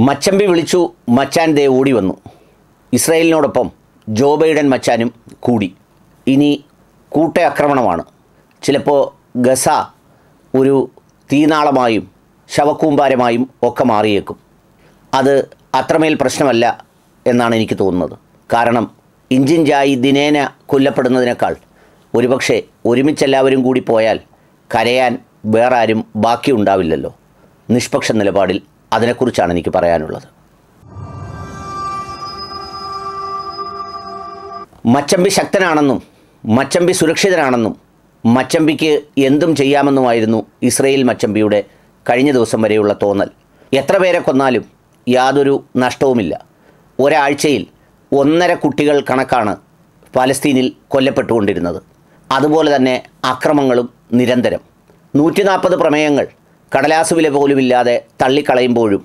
മച്ചമ്പി വിളിച്ചു മച്ചാൻ ദേ ഓടി വന്നു. ഇസ്രയേലിനോടൊപ്പം ജോ ബൈഡൻ മച്ചാനും കൂടി. ഇനി കൂട്ട ആക്രമണമാണ്. ചിലപ്പോൾ ഗസ ഒരു തീനാളമായും ശവക്കൂമ്പാരമായും ഒക്കെ മാറിയേക്കും. അത് അത്രമേൽ പ്രശ്നമല്ല എന്നാണ് എനിക്ക് തോന്നുന്നത്. കാരണം ഇഞ്ചിഞ്ചായി ദിനേന കൊല്ലപ്പെടുന്നതിനേക്കാൾ ഒരുപക്ഷെ ഒരുമിച്ചെല്ലാവരും കൂടി പോയാൽ കരയാൻ വേറാരും ബാക്കിയുണ്ടാവില്ലല്ലോ. നിഷ്പക്ഷ നിലപാടിൽ അതിനെക്കുറിച്ചാണ് എനിക്ക് പറയാനുള്ളത്. മച്ചമ്പി ശക്തനാണെന്നും മച്ചമ്പി സുരക്ഷിതനാണെന്നും മച്ചമ്പിക്ക് എന്തും ചെയ്യാമെന്നുമായിരുന്നു ഇസ്രയേൽ മച്ചമ്പിയുടെ കഴിഞ്ഞ ദിവസം വരെയുള്ള തോന്നൽ. എത്ര പേരെ കൊന്നാലും യാതൊരു നഷ്ടവുമില്ല. ഒരാഴ്ചയിൽ ഒന്നര കുട്ടികൾ കണക്കാണ് പലസ്തീനിൽ കൊല്ലപ്പെട്ടുകൊണ്ടിരുന്നത്. അതുപോലെ തന്നെ അക്രമങ്ങളും നിരന്തരം. നൂറ്റി നാൽപ്പത് പ്രമേയങ്ങൾ കടലാസ് വില പോലുമില്ലാതെ തള്ളിക്കളയുമ്പോഴും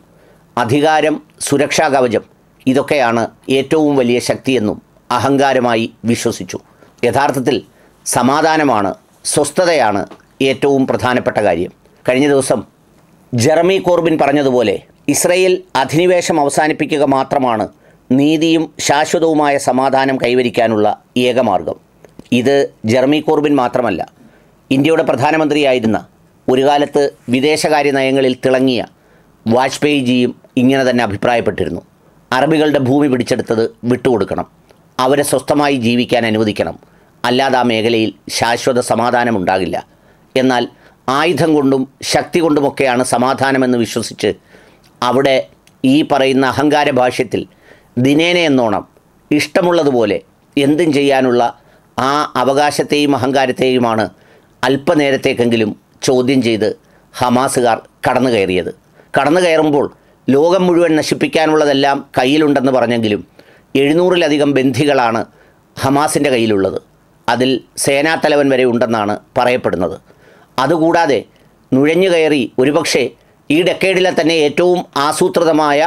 അധികാരം സുരക്ഷാ കവചം ഇതൊക്കെയാണ് ഏറ്റവും വലിയ ശക്തിയെന്നും അഹങ്കാരമായി വിശ്വസിച്ചു. യഥാർത്ഥത്തിൽ സമാധാനമാണ് സ്വസ്ഥതയാണ് ഏറ്റവും പ്രധാനപ്പെട്ട കാര്യം. കഴിഞ്ഞ ദിവസം ജെറമി കോർബിൻ പറഞ്ഞതുപോലെ ഇസ്രയേൽ അധിനിവേശം അവസാനിപ്പിക്കുക മാത്രമാണ് നീതിയും ശാശ്വതവുമായ സമാധാനം കൈവരിക്കാനുള്ള ഏകമാർഗം. ഇത് ജെർമി കോർബിൻ മാത്രമല്ല ഇന്ത്യയുടെ പ്രധാനമന്ത്രിയായിരുന്ന ഒരു കാലത്ത് വിദേശകാര്യ നയങ്ങളിൽ തിളങ്ങിയ വാജ്പേയിജിയും ഇങ്ങനെ തന്നെ അഭിപ്രായപ്പെട്ടിരുന്നു. അറബികളുടെ ഭൂമി പിടിച്ചെടുത്തത് വിട്ടുകൊടുക്കണം. അവരെ സ്വസ്ഥമായി ജീവിക്കാൻ അനുവദിക്കണം. അല്ലാതെ ആ മേഖലയിൽ ശാശ്വത സമാധാനമുണ്ടാകില്ല. എന്നാൽ ആയുധം കൊണ്ടും ശക്തി കൊണ്ടുമൊക്കെയാണ് സമാധാനമെന്ന് വിശ്വസിച്ച് അവിടെ ഈ പറയുന്ന അഹങ്കാര ഭാഷ്യത്തിൽ ദിനേന എന്നോണം ഇഷ്ടമുള്ളതുപോലെ എന്തും ചെയ്യാനുള്ള ആ അവകാശത്തെയും അഹങ്കാരത്തെയുമാണ് അല്പനേരത്തേക്കെങ്കിലും ചോദ്യം ചെയ്ത് ഹമാസുകാർ കടന്നു കയറിയത് കടന്നു കയറുമ്പോൾ ലോകം മുഴുവൻ നശിപ്പിക്കാനുള്ളതെല്ലാം കയ്യിലുണ്ടെന്ന് പറഞ്ഞെങ്കിലും എഴുന്നൂറിലധികം ബന്ധികളാണ് ഹമാസിന്റെ കയ്യിലുള്ളത്. അതിൽ സേനാത്തലവൻ വരെ ഉണ്ടെന്നാണ് പറയപ്പെടുന്നത്. അതുകൂടാതെ നുഴഞ്ഞു കയറി ഒരുപക്ഷെ ഈ ഡെക്കേഡിലെ തന്നെ ഏറ്റവും ആസൂത്രിതമായ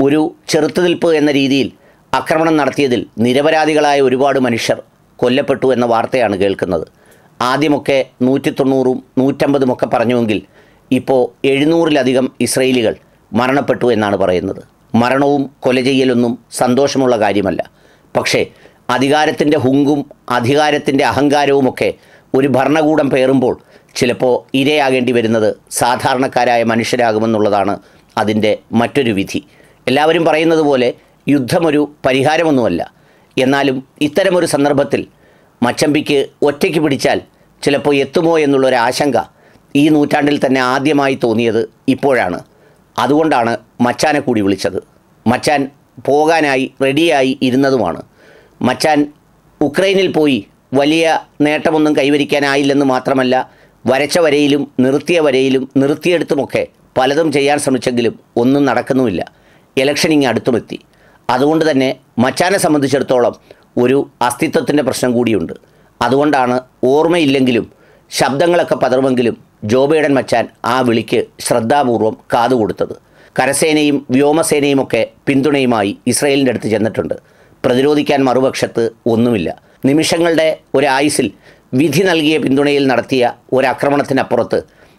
ഒരു ചെറുത്തുനിൽപ്പ് എന്ന രീതിയിൽ ആക്രമണം നടത്തിയതിൽ നിരപരാധികളായ ഒരുപാട് മനുഷ്യർ കൊല്ലപ്പെട്ടു എന്ന വാർത്തയാണ് കേൾക്കുന്നത്. ആദ്യമൊക്കെ നൂറ്റി തൊണ്ണൂറും നൂറ്റമ്പതും ഒക്കെ പറഞ്ഞുവെങ്കിൽ ഇപ്പോൾ എഴുന്നൂറിലധികം ഇസ്രയേലികൾ മരണപ്പെട്ടു എന്നാണ് പറയുന്നത്. മരണവും കൊല ചെയ്യലൊന്നും സന്തോഷമുള്ള കാര്യമല്ല. പക്ഷേ അധികാരത്തിന്റെ ഹുങ്കും അധികാരത്തിന്റെ അഹങ്കാരവുമൊക്കെ ഒരു ഭരണകൂടം പേറുമ്പോൾ ചിലപ്പോൾ ഇരയാകേണ്ടി വരുന്നത് സാധാരണക്കാരായ മനുഷ്യരാകുമെന്നുള്ളതാണ് അതിന്റെ മറ്റൊരു വിധി. എല്ലാവരും പറയുന്നത് പോലെ യുദ്ധമൊരു പരിഹാരമൊന്നുമല്ല. എന്നാലും ഇത്തരമൊരു സന്ദർഭത്തിൽ മച്ചമ്പിക്ക് ഒറ്റയ്ക്ക് പിടിച്ചാൽ ചിലപ്പോൾ എത്തുമോ എന്നുള്ളൊരു ആശങ്ക ഈ നൂറ്റാണ്ടിൽ തന്നെ ആദ്യമായി തോന്നിയത് ഇപ്പോഴാണ്. അതുകൊണ്ടാണ് മച്ചാനെ കൂടി വിളിച്ചത്. മച്ചാൻ പോകാനായി റെഡിയായി ഇരുന്നതുമാണ്. മച്ചാൻ ഉക്രൈനിൽ പോയി വലിയ നേട്ടമൊന്നും കൈവരിക്കാനായില്ലെന്ന് മാത്രമല്ല വരച്ച വരയിലും നിർത്തിയ വരയിലും നിർത്തിയെടുത്തുമൊക്കെ പലതും ചെയ്യാൻ ശ്രമിച്ചെങ്കിലും ഒന്നും നടക്കുന്നുമില്ല. ഇലക്ഷൻ ഇങ്ങ് അടുത്തുമെത്തി. അതുകൊണ്ട് തന്നെ മച്ചാനെ സംബന്ധിച്ചിടത്തോളം ഒരു അസ്തിത്വത്തിന്റെ പ്രശ്നം കൂടിയുണ്ട്. അതുകൊണ്ടാണ് ഓർമ്മയില്ലെങ്കിലും ശബ്ദങ്ങളൊക്കെ പതറുമെങ്കിലും ജോബേഡൻ മച്ചാൻ ആ വിളിക്ക് ശ്രദ്ധാപൂർവം കാതുകൊടുത്തത് കരസേനയും വ്യോമസേനയുമൊക്കെ പിന്തുണയുമായി ഇസ്രയേലിന്റെ അടുത്ത് ചെന്നിട്ടുണ്ട്. പ്രതിരോധിക്കാൻ മറുപക്ഷത്ത് ഒന്നുമില്ല. നിമിഷങ്ങളുടെ ഒരായുസിൽ വിധി നൽകിയ പിന്തുണയിൽ നടത്തിയ ഒരാക്രമണത്തിനപ്പുറത്ത്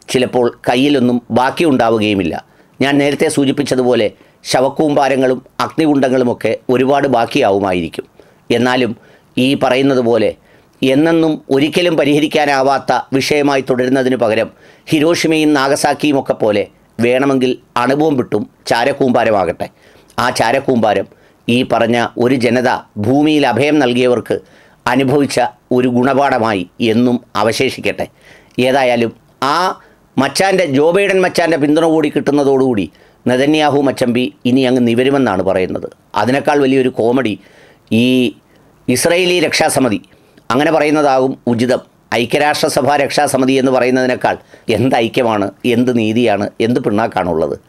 ചിലപ്പോൾ കയ്യിലൊന്നും ബാക്കിയുണ്ടാവുകയുമില്ല ഞാൻ നേരത്തെ സൂചിപ്പിച്ചതുപോലെ ശവക്കൂമ്പാരങ്ങളും അഗ്നികുണ്ഡങ്ങളുമൊക്കെ ഒരുപാട് ബാക്കിയാവുമായിരിക്കും. എന്നാലും ഈ പറയുന്നത് പോലെ എന്നെന്നും ഒരിക്കലും പരിഹരിക്കാനാവാത്ത വിഷയമായി തുടരുന്നതിന് പകരം ഹിരോഷിമയും നാഗസാക്കിയും ഒക്കെ പോലെ വേണമെങ്കിൽ അണുബോംബിട്ടും ചാരക്കൂമ്പാരമാകട്ടെ ആ ചാരക്കൂമ്പാരം ഈ പറഞ്ഞ ഒരു ജനത ഭൂമിയിൽ അഭയം നൽകിയവർക്ക് അനുഭവിച്ച ഒരു ഗുണപാഠമായി എന്നും അവശേഷിക്കട്ടെ. ഏതായാലും ആ മച്ചാന്റെ ജോ ബൈഡൻ മച്ചാന്റെ പിന്തുണ കൂടി കിട്ടുന്നതോടുകൂടി നെതന്യാഹു മച്ചമ്പി ഇനി അങ്ങ് നിവരുമെന്നാണ് പറയുന്നത്. അതിനേക്കാൾ വലിയൊരു കോമഡി ഈ ഇസ്രയേലി രക്ഷാസമിതി. അങ്ങനെ പറയുന്നതാകും ഉചിതം. ഐക്യരാഷ്ട്രസഭ രക്ഷാസമിതി എന്ന് പറയുന്നതിനേക്കാൾ എന്ത് ഐക്യമാണ് എന്ത് നീതിയാണ് എന്ത് പിണ്ണാക്കാണുള്ളത്.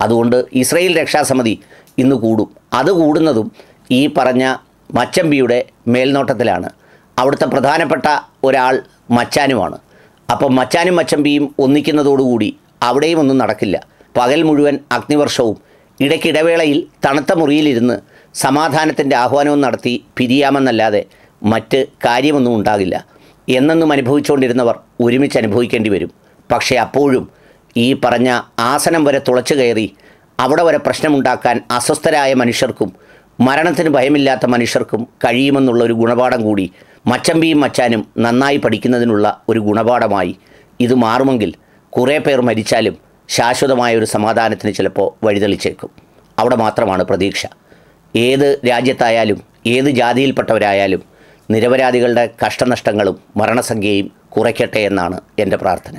അതുകൊണ്ട് ഇസ്രയേൽ രക്ഷാസമിതി ഇന്ന് കൂടും. അത് കൂടുന്നതും ഈ പറഞ്ഞ മച്ചമ്പിയുടെ മേൽനോട്ടത്തിലാണ്. അവിടുത്തെ പ്രധാനപ്പെട്ട ഒരാൾ മച്ചാനുമാണ്. അപ്പം മച്ചാനും മച്ചമ്പിയും ഒന്നിക്കുന്നതോടുകൂടി അവിടെയും ഒന്നും നടക്കില്ല. പകൽ മുഴുവൻ അഗ്നിവർഷവും ഇടയ്ക്കിടവേളയിൽ തണുത്ത മുറിയിലിരുന്ന് സമാധാനത്തിന്റെ ആഹ്വാനവും നടത്തി പിരിയാമെന്നല്ലാതെ മറ്റ് കാര്യമൊന്നും ഉണ്ടാകില്ല. എന്നെന്നും അനുഭവിച്ചുകൊണ്ടിരുന്നവർ ഒരുമിച്ച് അനുഭവിക്കേണ്ടി വരും. പക്ഷേ അപ്പോഴും ഈ പറഞ്ഞ ആസനം വരെ തുളച്ചു കയറി അവിടെ വരെ പ്രശ്നമുണ്ടാക്കാൻ അസ്വസ്ഥരായ മനുഷ്യർക്കും മരണത്തിന് ഭയമില്ലാത്ത മനുഷ്യർക്കും കഴിയുമെന്നുള്ള ഒരു ഗുണപാഠം കൂടി മച്ചമ്പിയും മച്ചാനും നന്നായി പഠിക്കുന്നതിനുള്ള ഒരു ഗുണപാഠമായി ഇത് മാറുമെങ്കിൽ കുറേ പേർ മരിച്ചാലും ശാശ്വതമായ ഒരു സമാധാനത്തിന് ചിലപ്പോൾ വഴിതെളിച്ചേക്കും. അവിടെ മാത്രമാണ് പ്രതീക്ഷ. ഏത് രാജ്യത്തായാലും ഏത് ജാതിയിൽപ്പെട്ടവരായാലും നിരപരാധികളുടെ കഷ്ടനഷ്ടങ്ങളും മരണസംഖ്യയും കുറയ്ക്കട്ടെ എന്നാണ് എന്റെ പ്രാർത്ഥന.